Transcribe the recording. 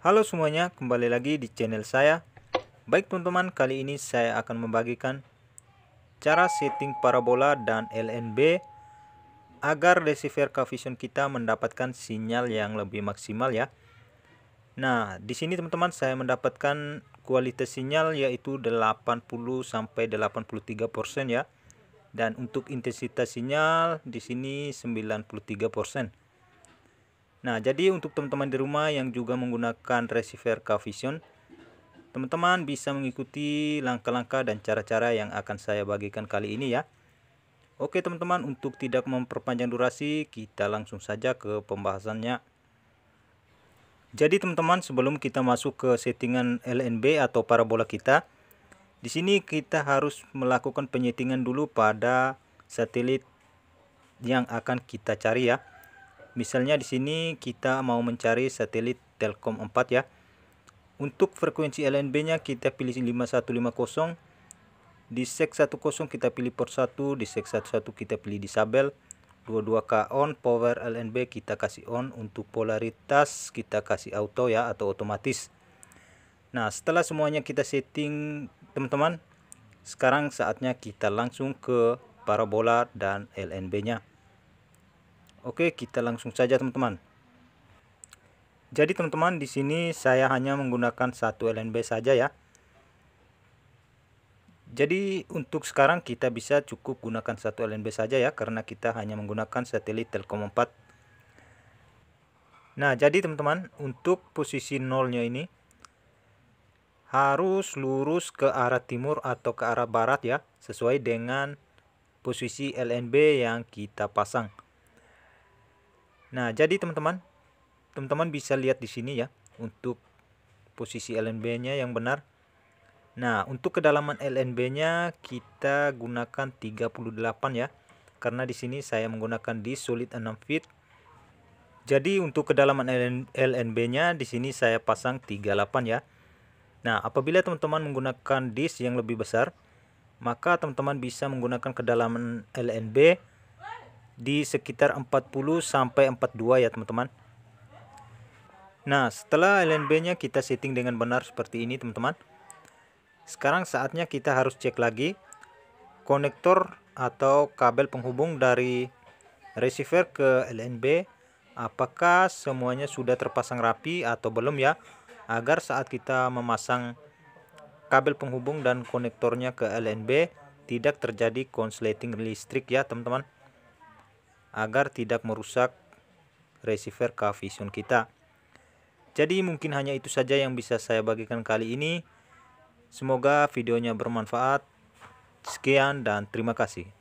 Halo semuanya, kembali lagi di channel saya. Baik teman-teman, kali ini saya akan membagikan cara setting parabola dan LNB agar receiver Vision kita mendapatkan sinyal yang lebih maksimal ya. Nah, di sini teman-teman saya mendapatkan kualitas sinyal yaitu 80 sampai 83% ya. Dan untuk intensitas sinyal di sini 93%. Nah, jadi untuk teman-teman di rumah yang juga menggunakan receiver Vision, teman-teman bisa mengikuti langkah-langkah dan cara-cara yang akan saya bagikan kali ini ya. Oke teman-teman, untuk tidak memperpanjang durasi, kita langsung saja ke pembahasannya. Jadi teman-teman, sebelum kita masuk ke settingan LNB atau parabola kita, di sini kita harus melakukan penyetingan dulu pada satelit yang akan kita cari ya. Misalnya di sini kita mau mencari satelit Telkom 4 ya. Untuk frekuensi LNB-nya kita pilih 5150. Di sek 10 kita pilih port 1, di sek 11 kita pilih disable. 22K on, power LNB kita kasih on, untuk polaritas kita kasih auto ya atau otomatis. Nah, setelah semuanya kita setting teman-teman, sekarang saatnya kita langsung ke parabola dan LNB-nya. Oke, kita langsung saja teman-teman. Jadi teman-teman di sini saya hanya menggunakan satu LNB saja ya. Jadi untuk sekarang kita bisa cukup gunakan satu LNB saja ya karena kita hanya menggunakan satelit Telkom 4. Nah, jadi teman-teman untuk posisi nolnya ini harus lurus ke arah timur atau ke arah barat ya sesuai dengan posisi LNB yang kita pasang. Nah, jadi teman-teman, teman-teman bisa lihat di sini ya untuk posisi LNB-nya yang benar. Nah, untuk kedalaman LNB-nya kita gunakan 38 ya. Karena di sini saya menggunakan di solid 6 feet. Jadi untuk kedalaman LNB-nya di sini saya pasang 38 ya. Nah, apabila teman-teman menggunakan disk yang lebih besar, maka teman-teman bisa menggunakan kedalaman LNB di sekitar 40 sampai 42 ya teman-teman. Nah, setelah LNB-nya kita setting dengan benar seperti ini teman-teman. Sekarang saatnya kita harus cek lagi konektor atau kabel penghubung dari receiver ke LNB apakah semuanya sudah terpasang rapi atau belum ya agar saat kita memasang kabel penghubung dan konektornya ke LNB tidak terjadi konsleting listrik ya teman-teman agar tidak merusak receiver Vision kita. Jadi mungkin hanya itu saja yang bisa saya bagikan kali ini. Semoga videonya bermanfaat. Sekian dan terima kasih.